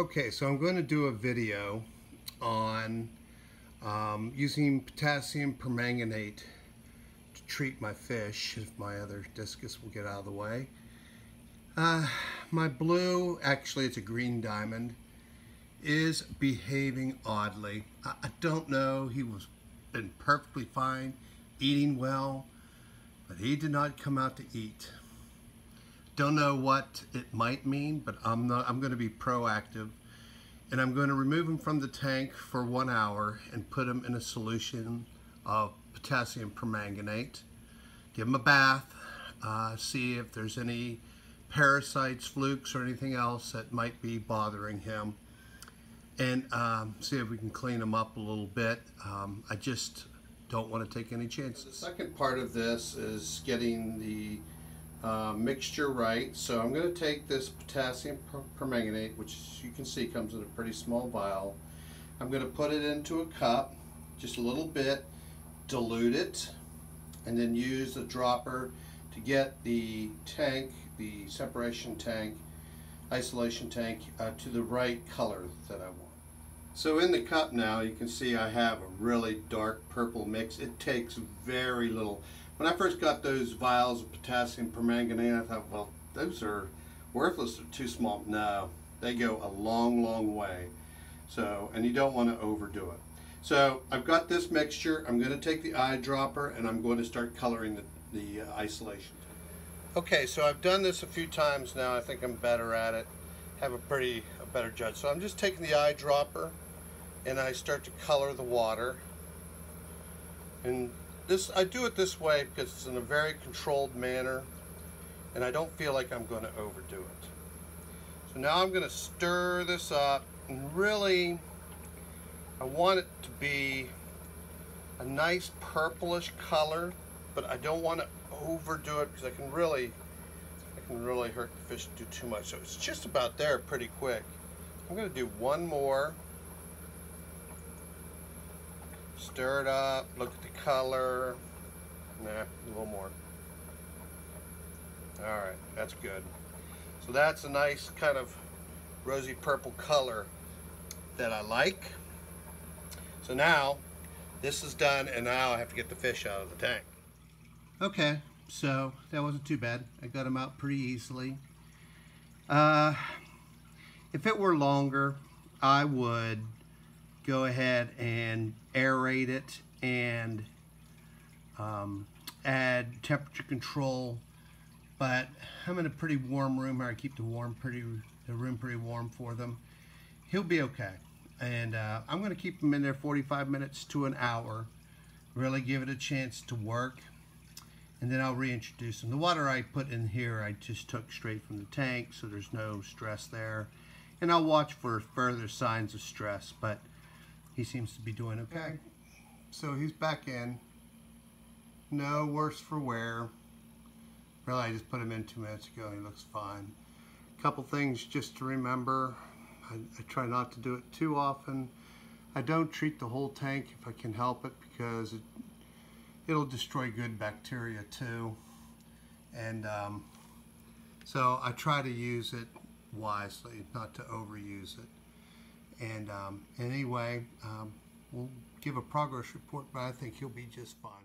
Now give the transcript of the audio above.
Okay, so I'm going to do a video on um, using potassium permanganate to treat my fish if my other discus will get out of the way. Uh, my blue, actually it's a green diamond, is behaving oddly. I, I don't know, he was been perfectly fine, eating well, but he did not come out to eat. Don't know what it might mean, but I'm not. I'm going to be proactive, and I'm going to remove them from the tank for one hour and put them in a solution of potassium permanganate. Give them a bath. Uh, see if there's any parasites, flukes, or anything else that might be bothering him, and um, see if we can clean him up a little bit. Um, I just don't want to take any chances. The second part of this is getting the uh, mixture right. So I'm going to take this potassium permanganate, which you can see comes in a pretty small vial. I'm going to put it into a cup, just a little bit, dilute it, and then use the dropper to get the tank, the separation tank, isolation tank, uh, to the right color that I want. So in the cup now, you can see I have a really dark purple mix. It takes very little. When I first got those vials of potassium permanganate, I thought, well, those are worthless, they're too small. No, they go a long, long way. So, and you don't want to overdo it. So I've got this mixture. I'm going to take the eyedropper and I'm going to start coloring the, the uh, isolation. Okay, so I've done this a few times now. I think I'm better at it. Have a pretty a better judge. So I'm just taking the eyedropper and I start to color the water. And this I do it this way because it's in a very controlled manner and I don't feel like I'm going to overdo it. So now I'm going to stir this up and really I want it to be a nice purplish color but I don't want to overdo it because I can really I can really hurt the fish do too much so it's just about there pretty quick. I'm going to do one more Stir it up, look at the color. Nah, a little more. All right, that's good. So that's a nice kind of rosy purple color that I like. So now this is done and now I have to get the fish out of the tank. Okay, so that wasn't too bad. I got them out pretty easily. Uh, if it were longer, I would go ahead and aerate it and um, add temperature control. But I'm in a pretty warm room I keep the warm pretty the room pretty warm for them. He'll be okay. And uh, I'm gonna keep him in there 45 minutes to an hour really give it a chance to work. And then I'll reintroduce him. The water I put in here I just took straight from the tank so there's no stress there. And I'll watch for further signs of stress but he seems to be doing okay. So he's back in. No worse for wear. Really, I just put him in two minutes ago. He looks fine. A couple things just to remember. I, I try not to do it too often. I don't treat the whole tank if I can help it because it, it'll destroy good bacteria too. And um, so I try to use it wisely, not to overuse it. And um, anyway, um, we'll give a progress report, but I think he'll be just fine.